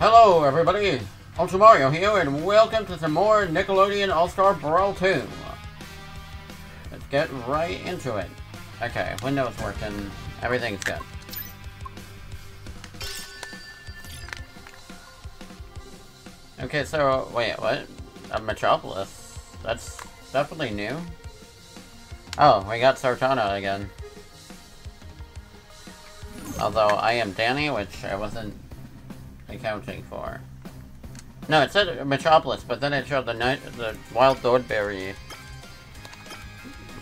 Hello, everybody. Ultra Mario here, and welcome to some more Nickelodeon All-Star Brawl 2. Let's get right into it. Okay, Windows working. Everything's good. Okay, so, wait, what? A Metropolis? That's definitely new. Oh, we got Sartana again. Although I am Danny, which I wasn't accounting for. No, it said Metropolis, but then it showed the night the Wild Thornberry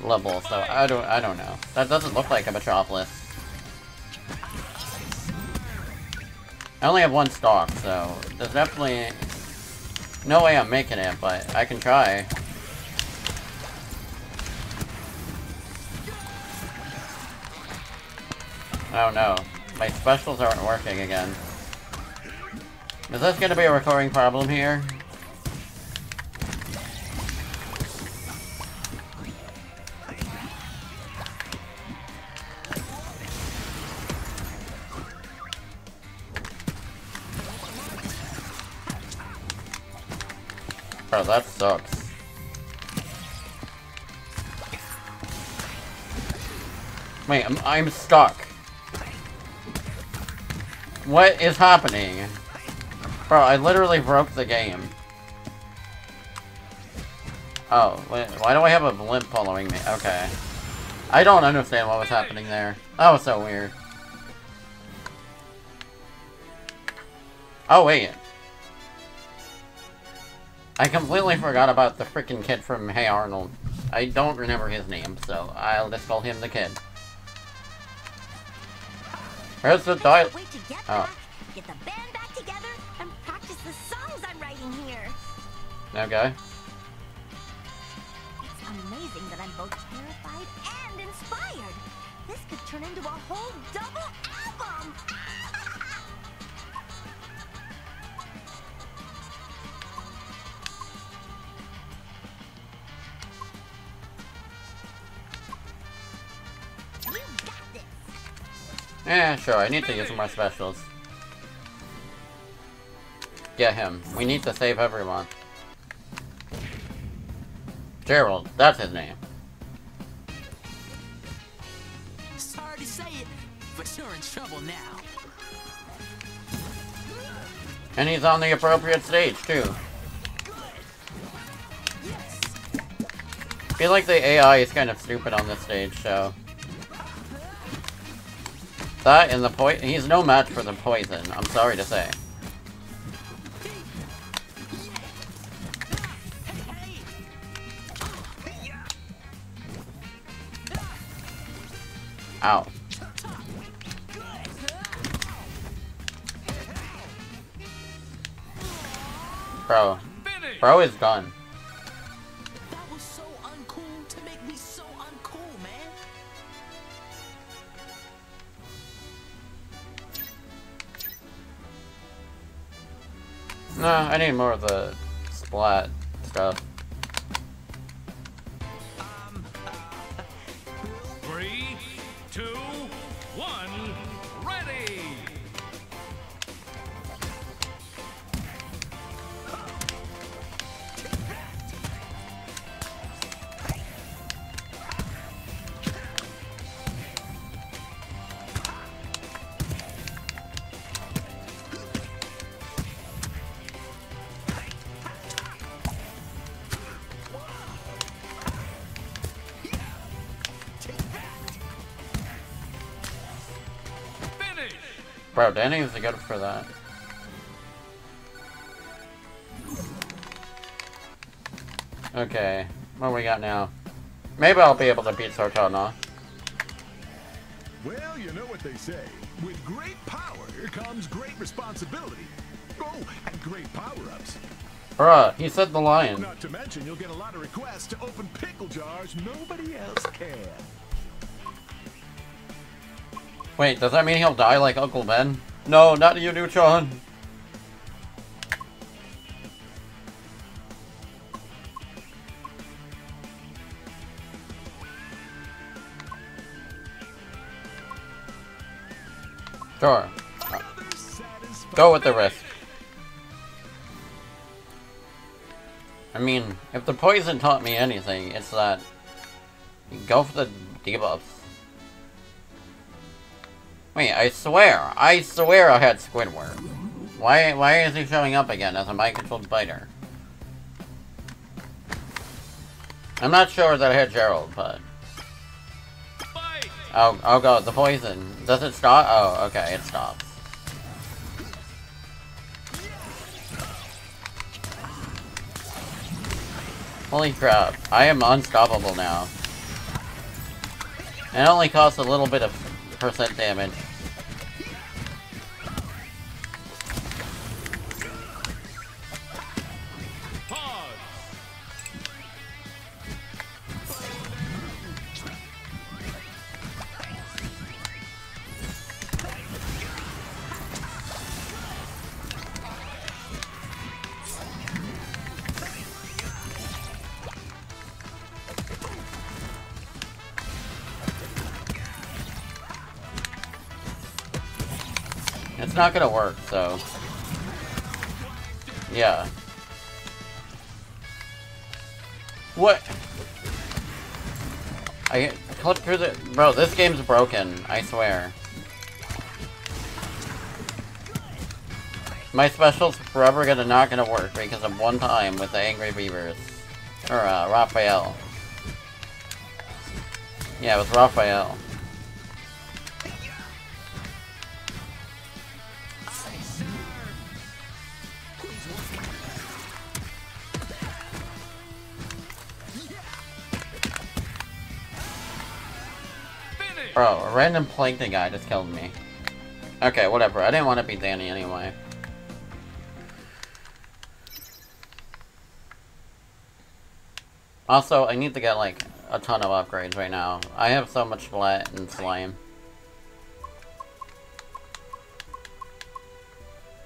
level, so I don't I don't know. That doesn't look like a Metropolis. I only have one stock, so there's definitely no way I'm making it, but I can try. Oh no, my specials aren't working again. Is this gonna be a recurring problem here? Bro, that sucks. Wait, I'm, I'm stuck. What is happening? Bro, I literally broke the game. Oh, why do I have a blimp following me? Okay. I don't understand what was happening there. That was so weird. Oh, wait. I completely forgot about the freaking kid from Hey Arnold. I don't remember his name, so I'll just call him the kid. Where's the dial? Oh. Okay. It's amazing that I'm both terrified and inspired. This could turn into a whole double album. You got this. Yeah, sure, I need to use my specials. Get him. We need to save everyone. Gerald, that's his name. Sorry to say it, but you're in trouble now. And he's on the appropriate stage, too. I feel like the AI is kind of stupid on this stage, so... That and the poison- he's no match for the poison, I'm sorry to say. Ow. Bro. Bro is gone. No, I need more of the splat stuff. Bro, Danny is good for that. Okay, what we got now? Maybe I'll be able to beat Sartana. Well, you know what they say. With great power comes great responsibility. Oh, and great power-ups. Bruh, he said the lion. Not to mention, you'll get a lot of requests to open pickle jars nobody else can. Wait, does that mean he'll die like Uncle Ben? No, not you, Neutron. Sure. Go with the risk. I mean, if the poison taught me anything, it's that go for the debuffs. Wait, I swear, I swear I had Squidward. Why, why is he showing up again as a mind-controlled spider? I'm not sure that I had Gerald, but... Oh, oh god, the poison. Does it stop? Oh, okay, it stops. Holy crap, I am unstoppable now. And it only costs a little bit of percent damage. Not gonna work, so... Yeah. What? I clipped through the- Bro, this game's broken, I swear. My special's forever gonna not gonna work because of one time with the Angry Beavers. Or, uh, Raphael. Yeah, with Raphael. Bro, a random plankton guy just killed me. Okay, whatever. I didn't want to be Danny anyway. Also, I need to get, like, a ton of upgrades right now. I have so much splat and slime.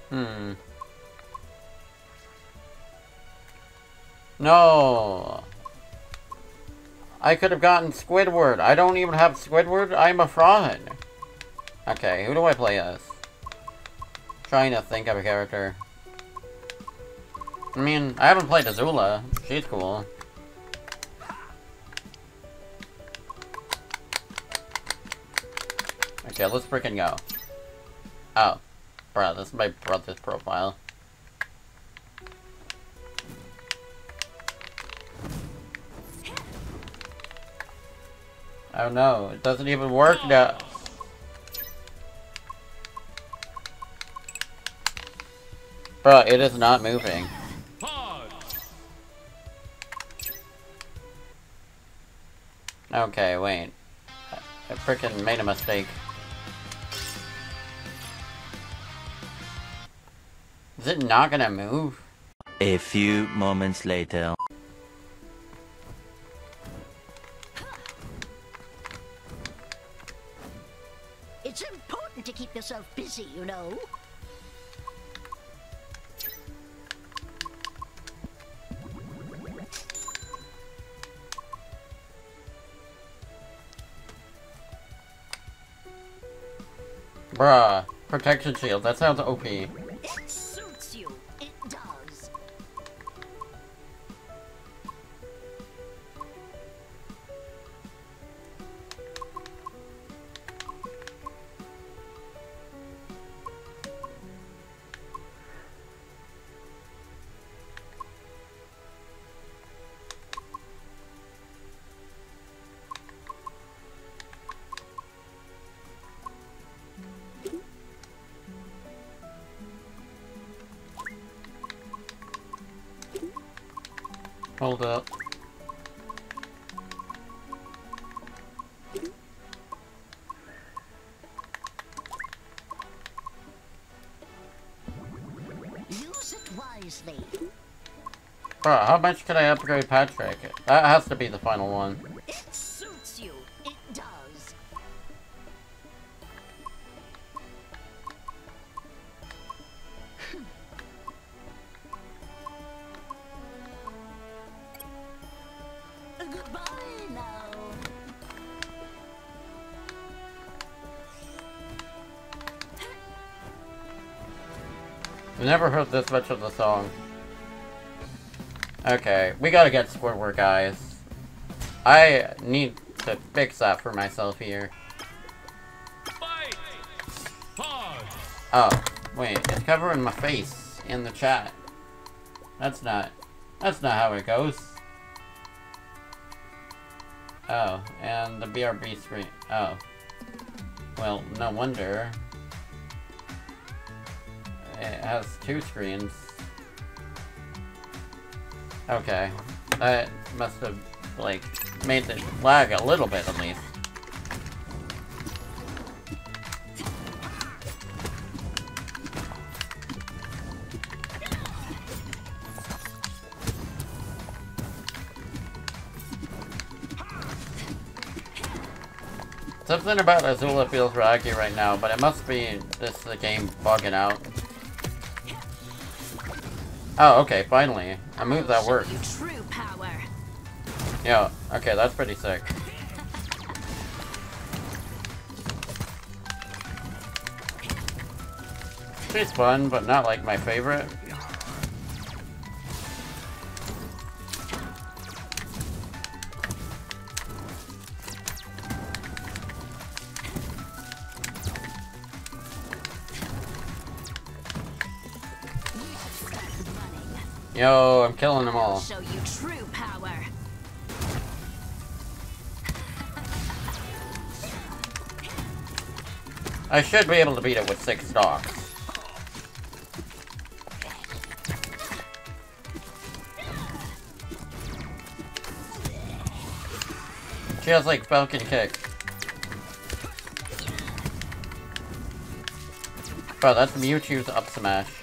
Hmm. No! I could have gotten Squidward. I don't even have Squidward. I'm a fraud. Okay, who do I play as? Trying to think of a character. I mean, I haven't played Azula. She's cool. Okay, let's freaking go. Oh. Bruh, this is my brother's profile. Oh no. it doesn't even work now. Bro, it is not moving. Okay, wait. I freaking made a mistake. Is it not gonna move? A few moments later. Protection shield, that sounds OP. much can I upgrade Patrick? That has to be the final one. It suits you. It does. Goodbye now. I've never heard this much of the song. Okay, we gotta get Squidward, guys. I need to fix that for myself here. Oh, wait, it's covering my face in the chat. That's not, that's not how it goes. Oh, and the BRB screen, oh. Well, no wonder. It has two screens. Okay, that must have, like, made it lag a little bit at least. Something about Azula feels raggy right now, but it must be this the game bugging out. Oh, okay, finally. A move that works. true power. Yeah, okay, that's pretty sick. It's fun, but not like my favorite. Yo, I'm killing them all. Show you true power. I should be able to beat it with six stocks. She has like Falcon Kick. Bro, that's Mewtwo's up smash.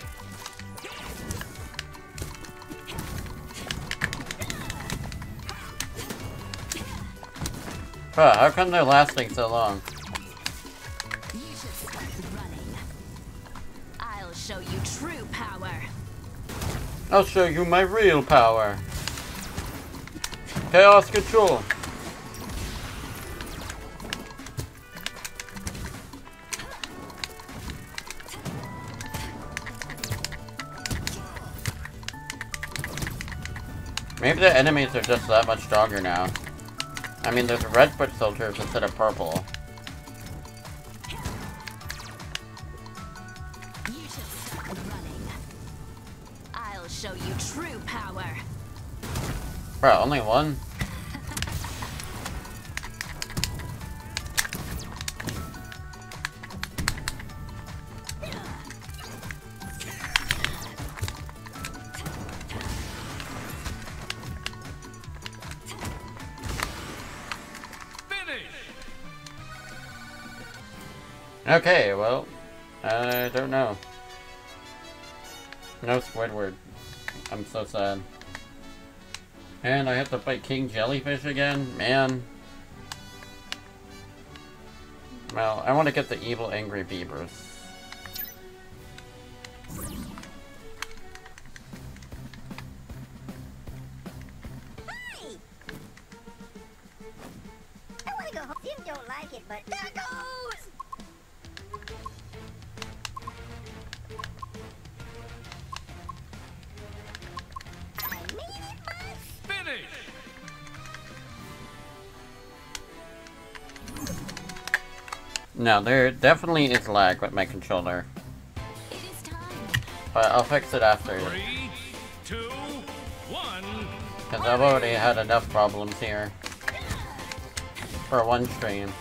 How come they're lasting so long? You should start running. I'll show you true power. I'll show you my real power. Chaos Control. Maybe the enemies are just that much stronger now. I mean, there's red foot soldiers instead of purple. You running. I'll show you true power. Bro, only one? Okay, well, I don't know. No Squidward. I'm so sad. And I have to fight King Jellyfish again? Man. Well, I want to get the evil angry beavers. No, there definitely is lag with my controller. But I'll fix it after. Because I've already had enough problems here. For one stream.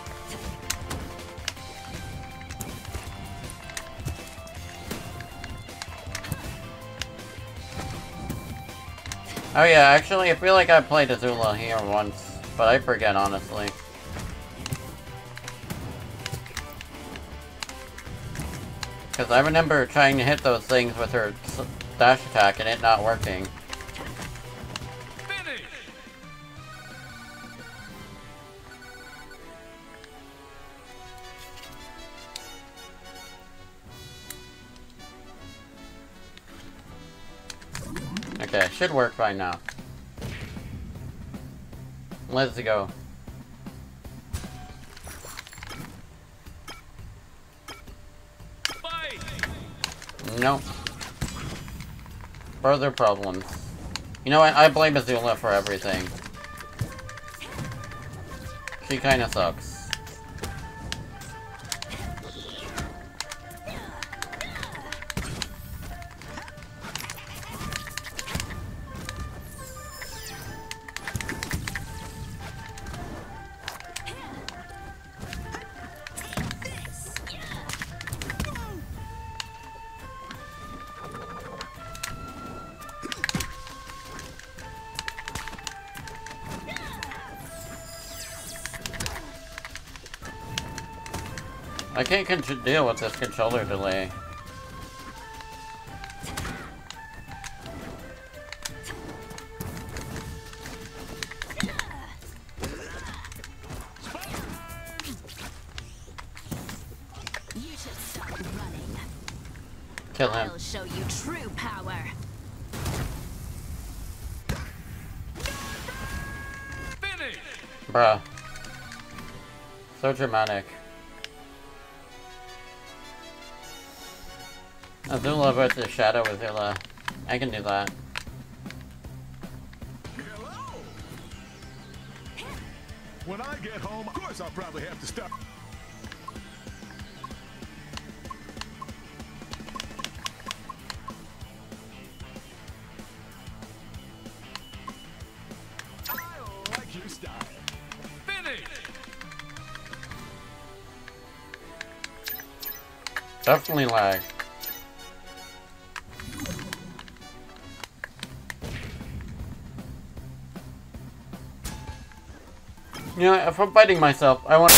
Oh yeah, actually I feel like I played Azula here once, but I forget honestly. Because I remember trying to hit those things with her dash attack and it not working. Okay, should work by now. Let's go. Nope. Further problems. You know what? I blame Azula for everything. She kinda sucks. Can't con- deal with this controller delay. You should start running. Kill him. I'll show you true power. Finish! Bruh. So dramatic. Azula versus Shadow with Azula. I can do that. Hello. When I get home, of course I'll probably have to stop. I like your style. Finish! Definitely lag. You know, if I'm fighting myself, I want.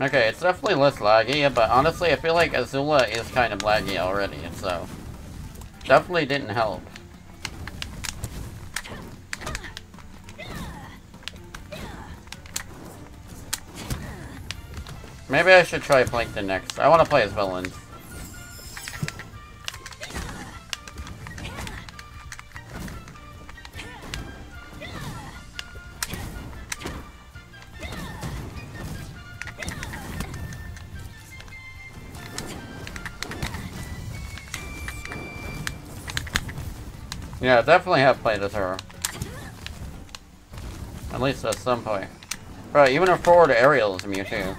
Okay, it's definitely less laggy, but honestly, I feel like Azula is kind of laggy already, so definitely didn't help. Maybe I should try Plankton next. I want to play as villains. Yeah, definitely have played as her. At least at some point. Right, even her forward aerial is Mewtwo.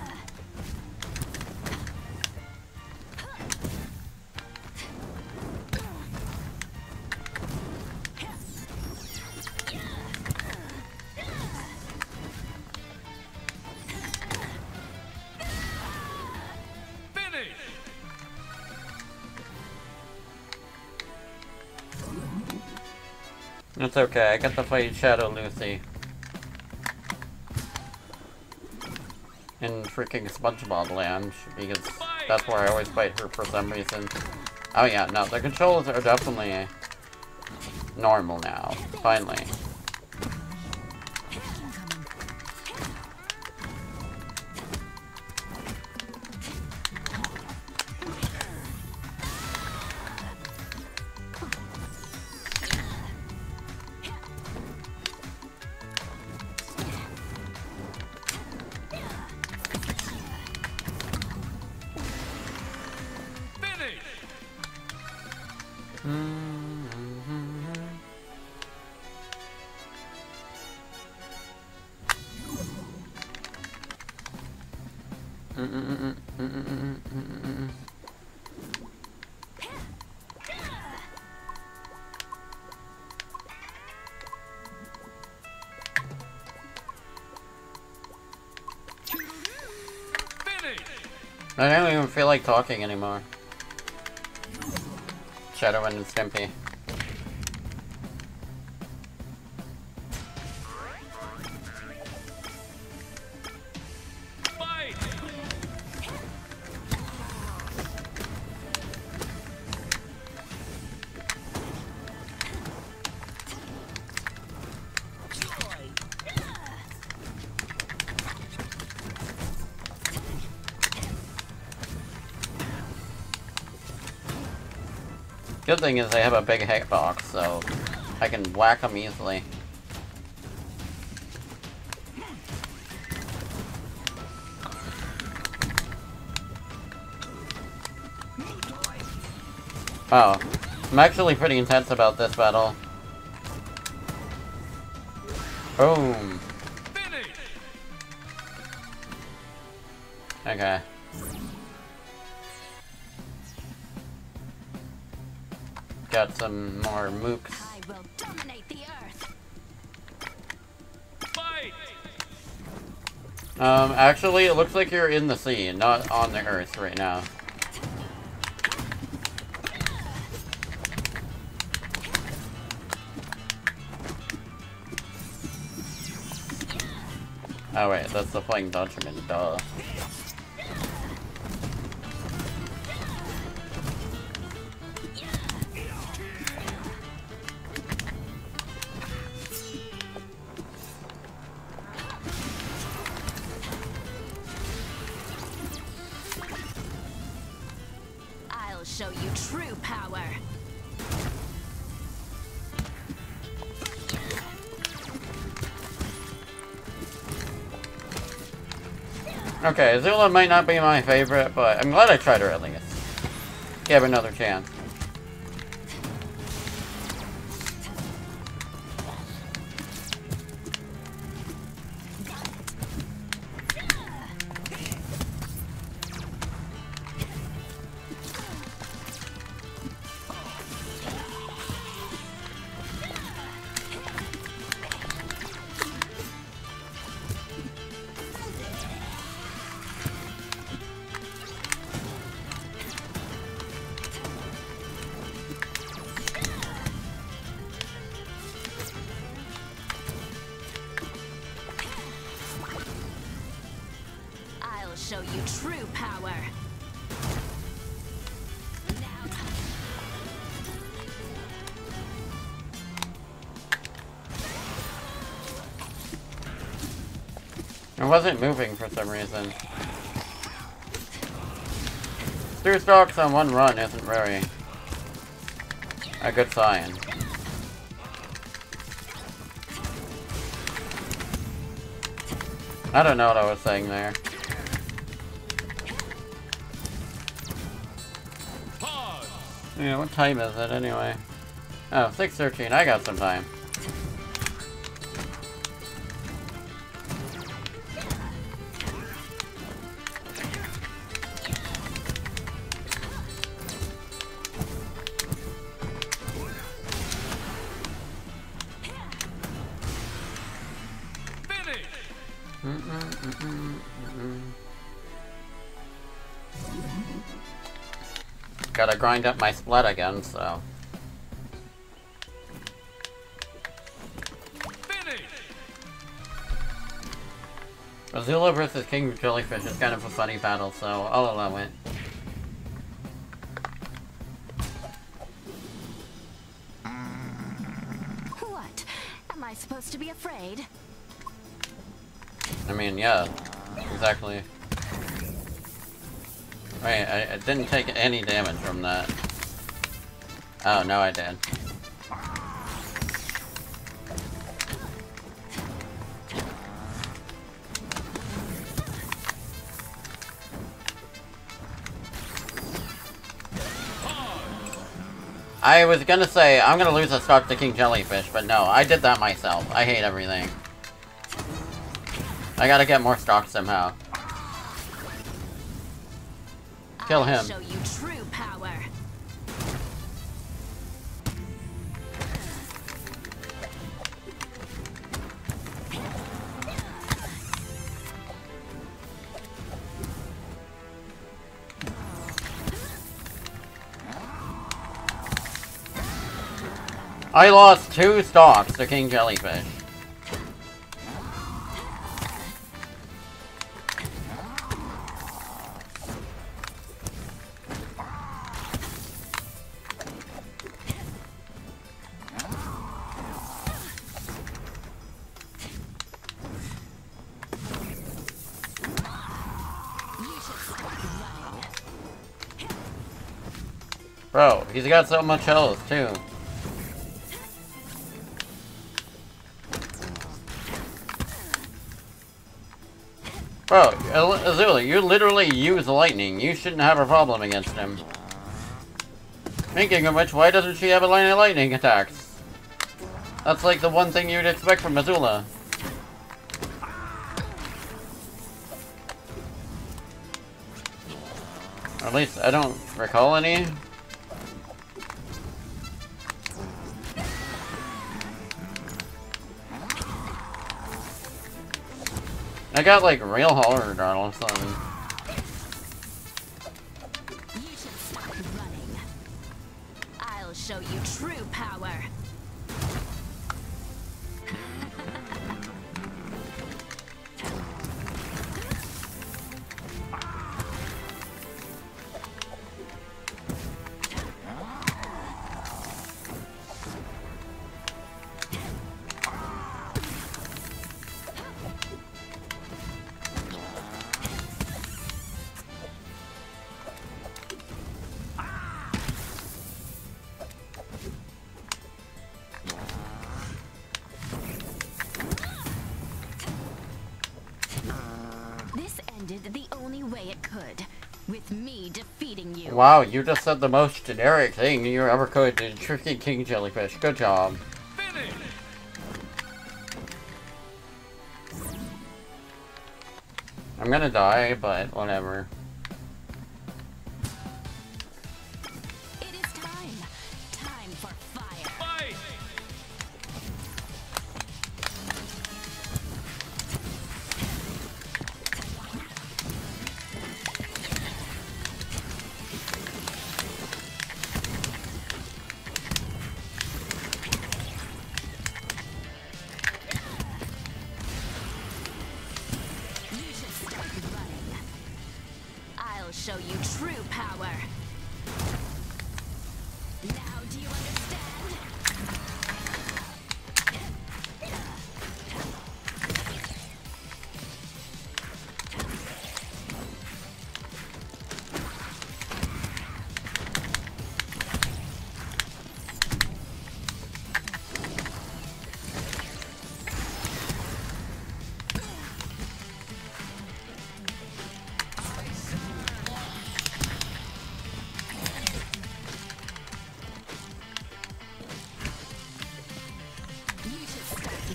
It's okay, I got to fight Shadow Lucy. In freaking SpongeBob land, because that's where I always fight her for some reason. Oh yeah, no, the controls are definitely normal now, finally. Even feel like talking anymore. Shadow and Stimpy. Good thing is they have a big hitbox, so I can whack them easily. Oh, I'm actually pretty intense about this battle. Boom. Okay. Got some more mooks. I will dominate the earth. Fight! Um, actually, it looks like you're in the sea, not on the earth right now. Oh wait, that's the Flying Dutchman, duh. Okay, Azula might not be my favorite, but I'm glad I tried her at least. Give her another chance. Wasn't moving for some reason. Two stocks on one run isn't very a good sign. I don't know what I was saying there. Yeah, what time is it anyway? Oh, 6.13. I got some time. Gotta grind up my split again, so... Finish! Azula versus King Jellyfish is kind of a funny battle, so I'll allow it. What? Am I supposed to be afraid? I mean, yeah, exactly. Wait, I, I didn't take any damage from that. Oh, no I did. I was gonna say, I'm gonna lose a stock to King Jellyfish, but no, I did that myself. I hate everything. I gotta get more stock somehow. Kill I'll him. show you true power. I lost two stocks to King Jellyfish. Bro, he's got so much health, too. Bro, Azula, you literally use lightning. You shouldn't have a problem against him. Thinking of which, why doesn't she have a line of lightning attacks? That's like the one thing you'd expect from Azula. Or at least I don't recall any. I got like real hard all of a Wow, you just said the most generic thing you ever could to Tricky King Jellyfish. Good job. Finish. I'm gonna die, but whatever.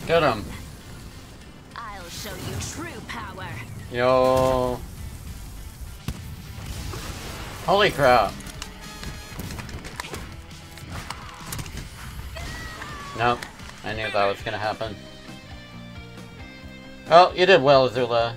Get him. I'll show you true power. Yo. Holy crap. Nope. I knew that was gonna happen. Oh, you did well, Azula.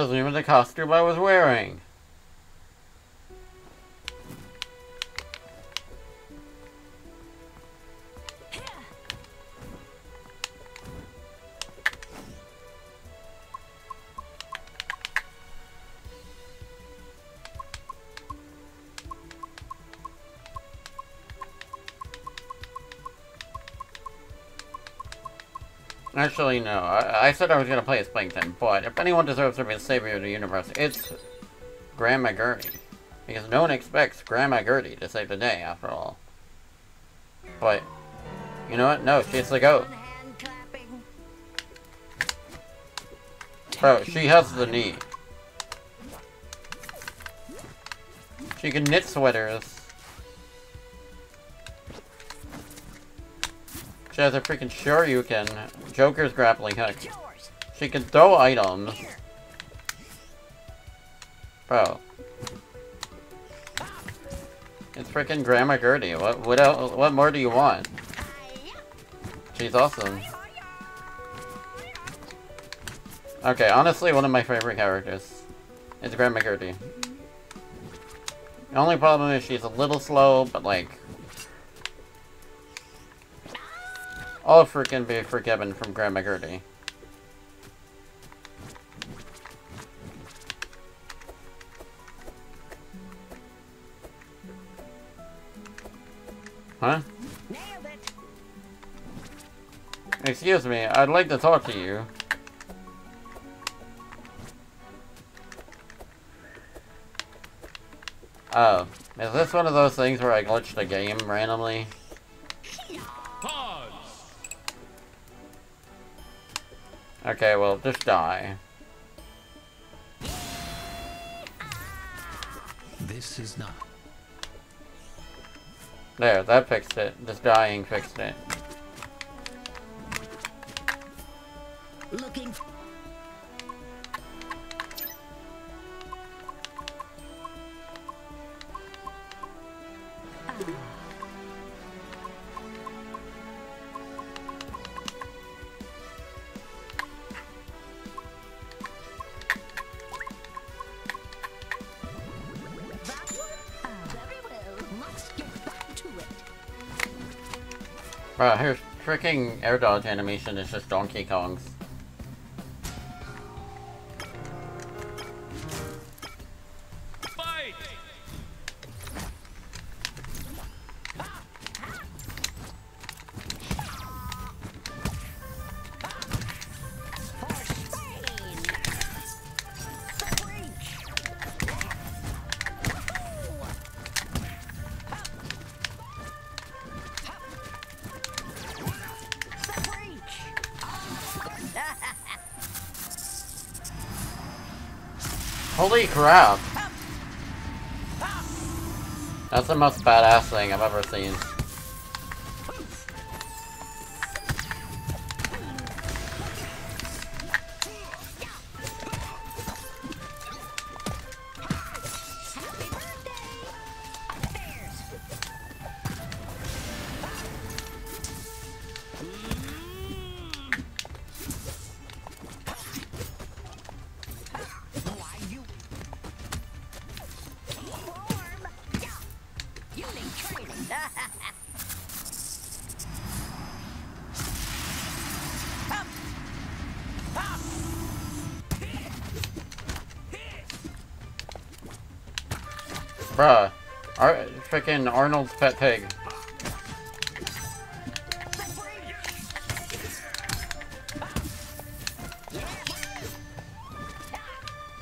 Wasn't even the costume I was wearing. Actually, no. I, I said I was going to play as Plankton, but if anyone deserves to be the savior of the universe, it's Grandma Gertie. Because no one expects Grandma Gertie to save the day, after all. But, you know what? No, she's the goat. Bro, she has the knee. She can knit sweaters. She has a freaking Shoryuken, Joker's grappling hook. She can throw items. Bro. It's freaking Grandma Gertie. What what else, what more do you want? She's awesome. Okay, honestly, one of my favorite characters is Grandma Gertie. The only problem is she's a little slow, but like... All freaking be forgiven from Grandma Gertie. Huh? Excuse me, I'd like to talk to you. Oh, is this one of those things where I glitched the game randomly? Okay, well, just die. This is not. There, that fixed it. Just dying fixed it. Bro, here's freaking air dodge animation is just Donkey Kong's. Holy crap! That's the most badass thing I've ever seen. Bruh. Ar freaking Arnold's pet pig.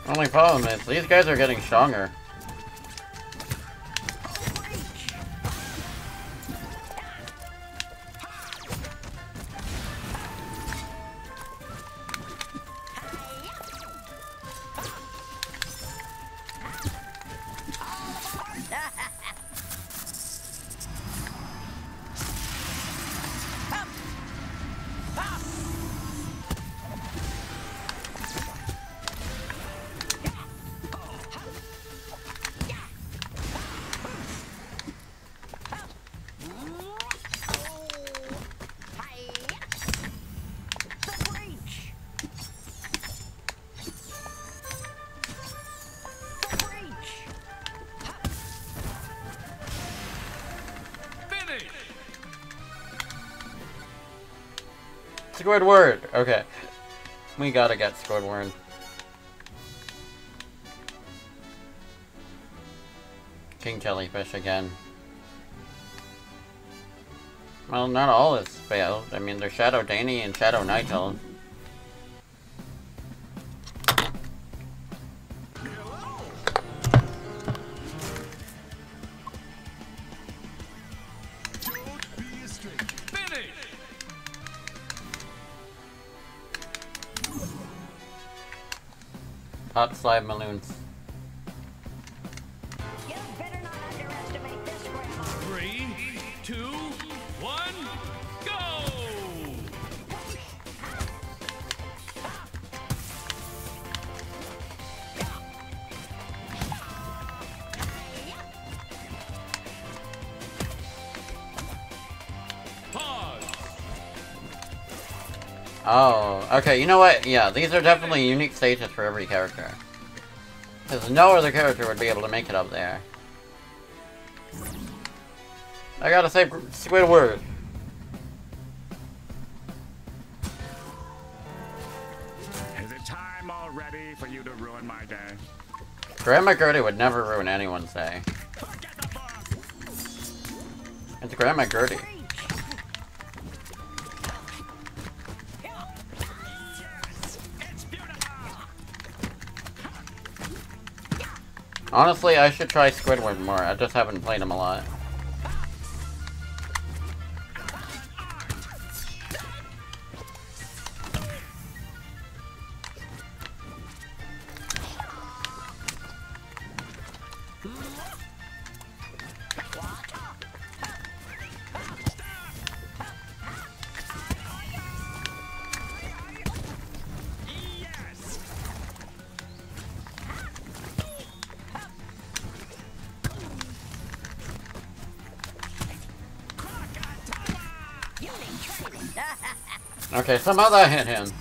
Only problem is, these guys are getting stronger. Squidward! Okay. We gotta get Squidward. King Jellyfish again. Well, not all is failed. I mean, there's Shadow Danny and Shadow Nigel. Slide Maloons. You better not underestimate this grandma. Three, two, one, go. Oh, okay, you know what? Yeah, these are definitely unique stages for every character. Because no other character would be able to make it up there. I gotta say, Squidward. Is it time already for you to ruin my day? Grandma Gertie would never ruin anyone's day. It's Grandma Gertie. Honestly, I should try Squidward more. I just haven't played him a lot. Okay, somehow that hit him.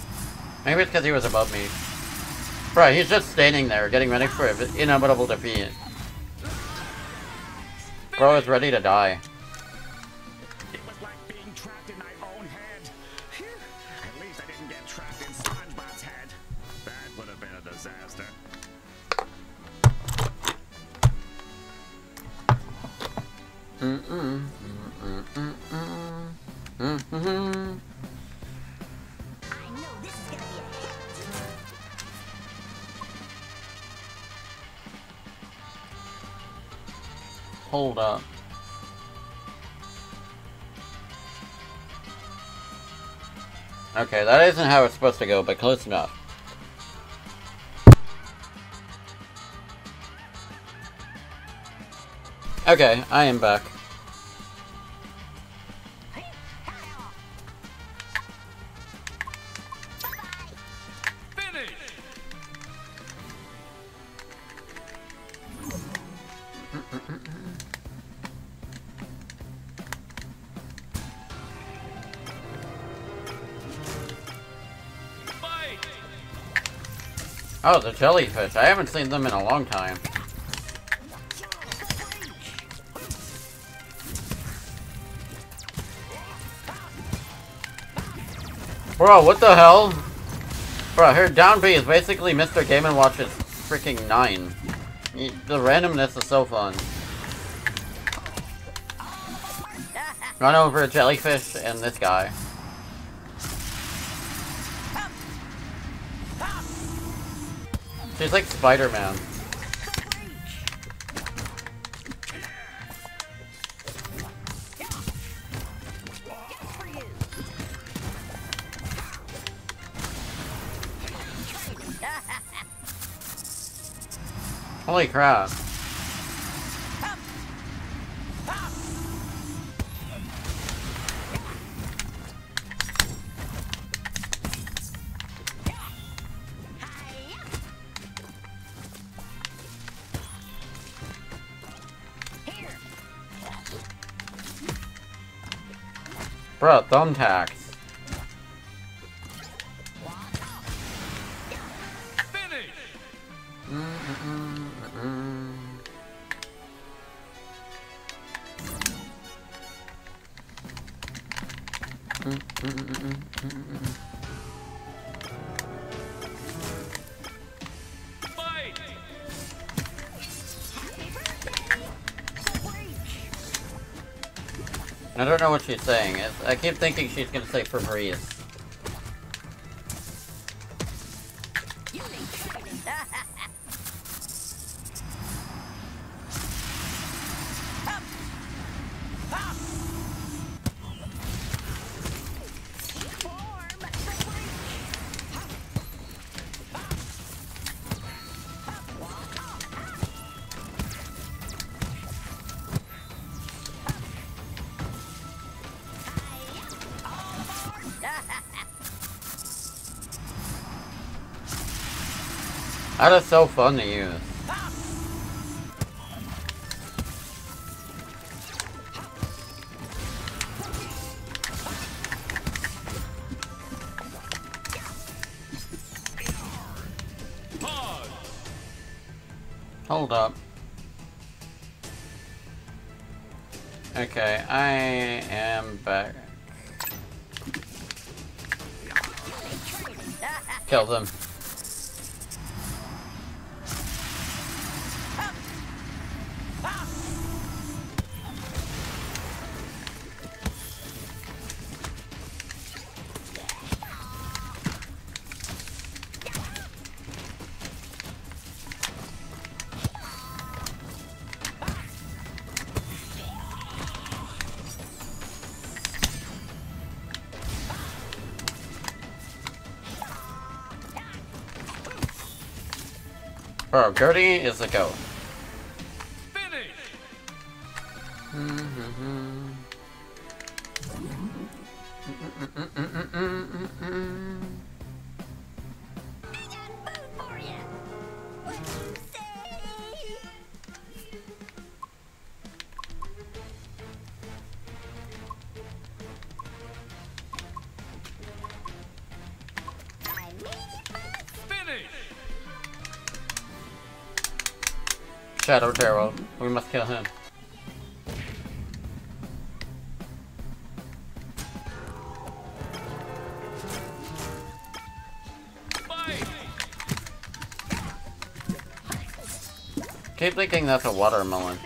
Maybe it's because he was above me. Bro, he's just standing there, getting ready for an inevitable defeat. Bro is ready to die. Hold up. Okay, that isn't how it's supposed to go, but close enough. Okay, I am back. Oh, the jellyfish. I haven't seen them in a long time. Bro, what the hell? Bro, her down B is basically Mr. Game & Watch's freaking 9. The randomness is so fun. Run over a jellyfish and this guy. She's like Spider-Man. Holy crap. Bro, thumbtacks. She's saying. I keep thinking she's gonna say Febreze. That is so fun to use. Hold up. Okay, I am back. Kill them. Bro, Gertie is the goat. Finish. Shadow Terror. We must kill him. Keep thinking that's a watermelon.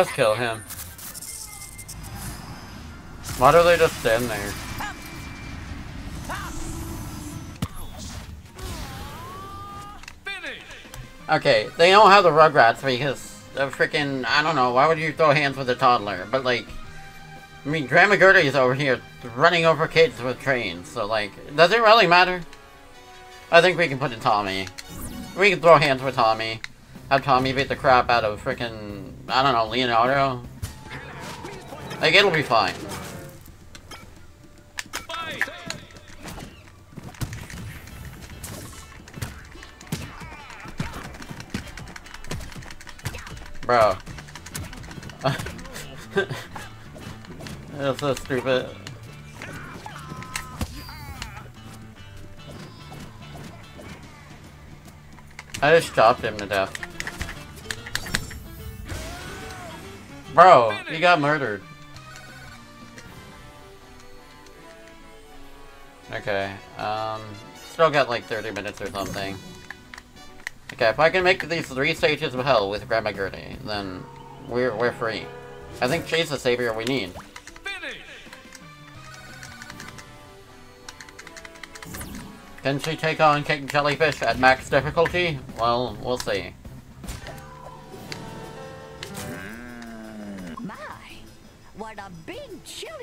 Let's kill him. Why do they just stand there? Okay, they don't have the Rugrats because the freaking I don't know. Why would you throw hands with a toddler? But like, I mean, Grandma Gertie's over here running over kids with trains. So like, does it really matter? I think we can put in Tommy. We can throw hands with Tommy. Have Tommy beat the crap out of freaking I don't know Leonardo. Like it'll be fine. Bro. That's so stupid. I just chopped him to death. Bro, he got murdered. Okay, um, still got like 30 minutes or something. Okay, if I can make these three stages of hell with Grandma Gertie, then we're, we're free. I think she's the savior we need. Finish. Can she take on King Jellyfish at max difficulty? Well, we'll see.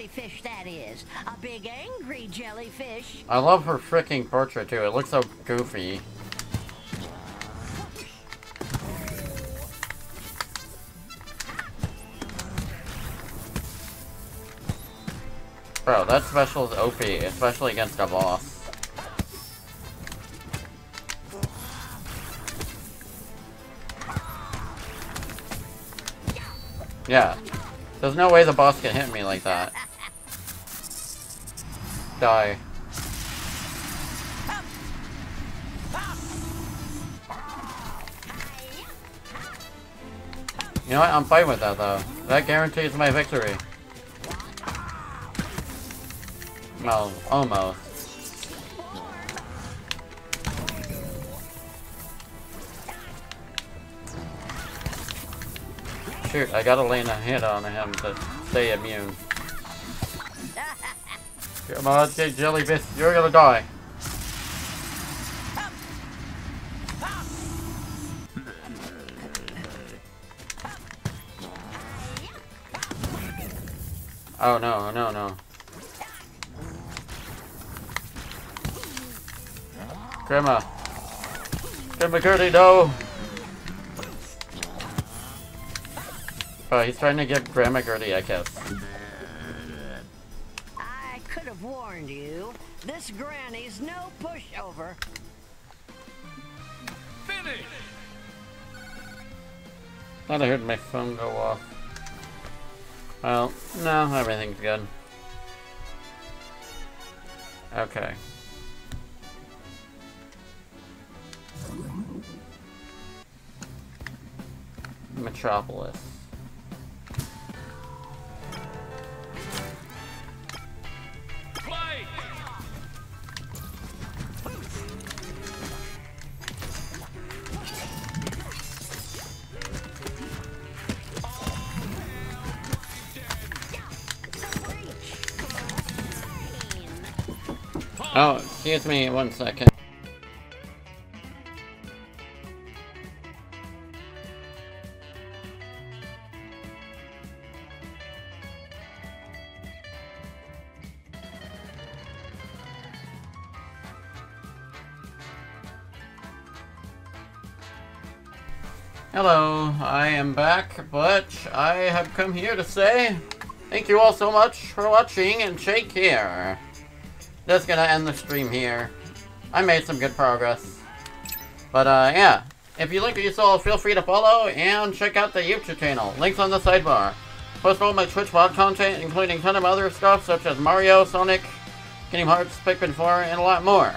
Jellyfish that is. A big angry jellyfish. I love her freaking portrait too, it looks so goofy. Bro, that special is OP, especially against a boss. Yeah. There's no way the boss can hit me like that. Die. You know what? I'm fine with that though. That guarantees my victory. Well, almost. Shoot, I gotta lay a hit on him to stay immune. Come on, get jellyfish, you're gonna die. Oh no, no, no. Grandma. Grandma Gertie, no! Oh, he's trying to get Grandma Gertie, I guess. Warned you. This granny's no pushover. Finish. Thought I heard my phone go off. Well, no, everything's good. Okay. Metropolis. Oh, excuse me one second. Hello, I am back, but I have come here to say thank you all so much for watching and take care. Just gonna end the stream here. I made some good progress. But uh, yeah, if you like what you saw, feel free to follow and check out the YouTube channel. Links on the sidebar. Post all my Twitch VOD content, including ton of other stuff such as Mario, Sonic, Kingdom Hearts, Pikmin 4, and a lot more.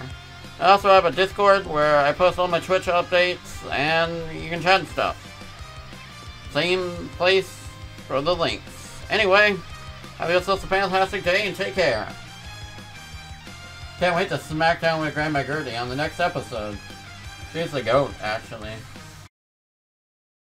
I also have a Discord where I post all my Twitch updates and you can chat and stuff. Same place for the links. Anyway, have yourself a fantastic day and take care. Can't wait to smack down with Grandma Gertie on the next episode. She's the goat, actually.